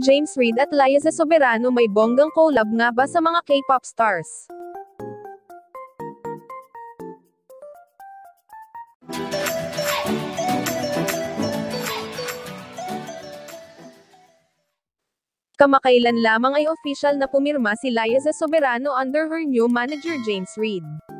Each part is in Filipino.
James Reid at Liza Soberano may bonggang collab nga ba sa mga K-pop stars? Kamakailan lamang ay official na pumirma si Liza Soberano under her new manager James Reid.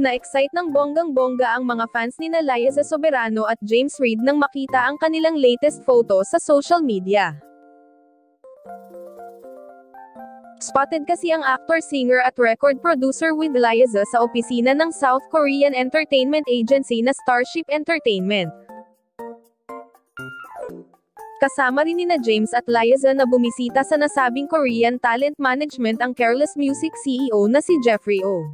Na-excite ng bonggang-bongga ang mga fans ni na Liza Soberano at James Reid nang makita ang kanilang latest photo sa social media. Spotted kasi ang actor, singer at record producer with Liza sa opisina ng South Korean entertainment agency na Starship Entertainment. Kasama rin ni na James at Liza na bumisita sa nasabing Korean talent management ang Careless Music CEO na si Jeffrey O.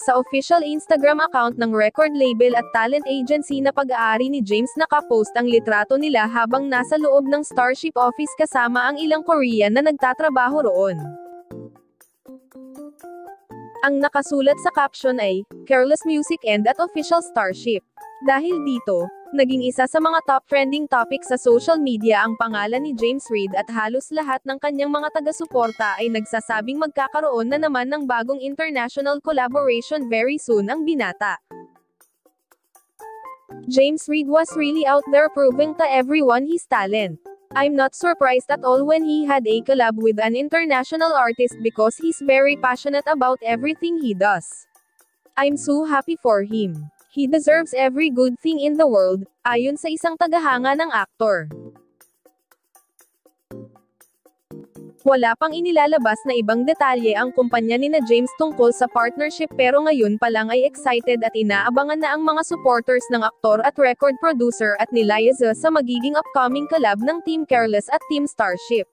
Sa official Instagram account ng record label at talent agency na pag-aari ni James nakapost ang litrato nila habang nasa loob ng Starship office kasama ang ilang Korean na nagtatrabaho roon. Ang nakasulat sa caption ay, Careless Music and at Official Starship. Dahil dito, naging isa sa mga top trending topics sa social media ang pangalan ni James Reid at halos lahat ng kanyang mga taga-suporta ay nagsasabing magkakaroon na naman ng bagong international collaboration very soon ang binata. James Reid was really out there proving to everyone his talent. I'm not surprised at all when he had a collab with an international artist because he's very passionate about everything he does. I'm so happy for him. He deserves every good thing in the world, ayon sa isang tagahanga ng aktor. Wala pang inilalabas na ibang detalye ang kumpanya ni na James tungkol sa partnership pero ngayon pa lang ay excited at inaabangan na ang mga supporters ng aktor at record producer at ni Liza sa magiging upcoming collab ng Team Careless at Team Starship.